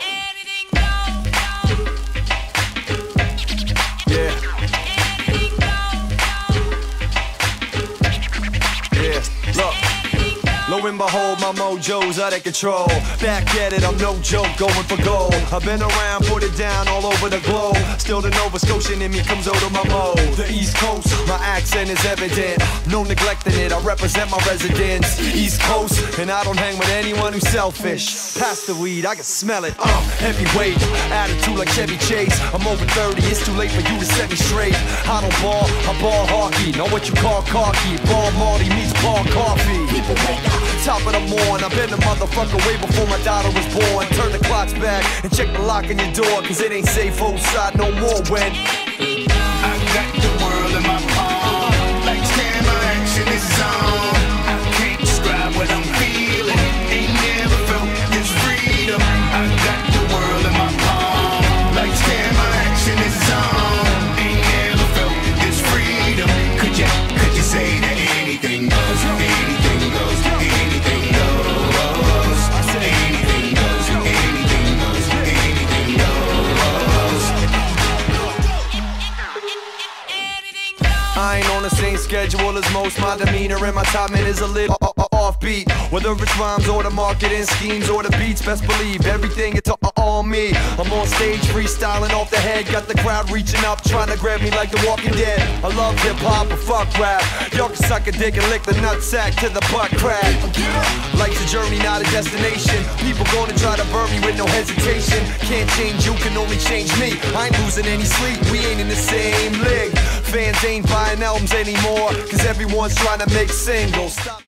editing go. Lo and behold, my mojo's out of control. Back at it, I'm no joke, going for gold. I've been around, put it down all over the globe. Still the Nova Scotian in me comes out of my mode. The East Coast, my accent is evident. No neglecting it, I represent my residence. East Coast, and I don't hang with anyone who's selfish. Pass the weed, I can smell it. Uh, heavyweight, attitude like Chevy Chase. I'm over 30, it's too late for you to set me straight. I don't ball, I ball hockey. Know what you call cocky. Ball Marty meets ball coffee. I've been a motherfucker way before my daughter was born. Turn the clocks back and check the lock on your door, cause it ain't safe outside no more when. I ain't on the same schedule as most. My demeanor and my timing is a little. Whether it's rhymes or the marketing schemes or the beats, best believe everything it's all me. I'm on stage freestyling off the head, got the crowd reaching up, trying to grab me like the Walking Dead. I love hip hop, but fuck rap. Y'all can suck a dick and lick the nutsack to the butt crack. Life's a journey, not a destination. People gonna try to burn me with no hesitation. Can't change you, can only change me. I ain't losing any sleep, we ain't in the same league. Fans ain't buying albums anymore, cause everyone's trying to make singles. Stop.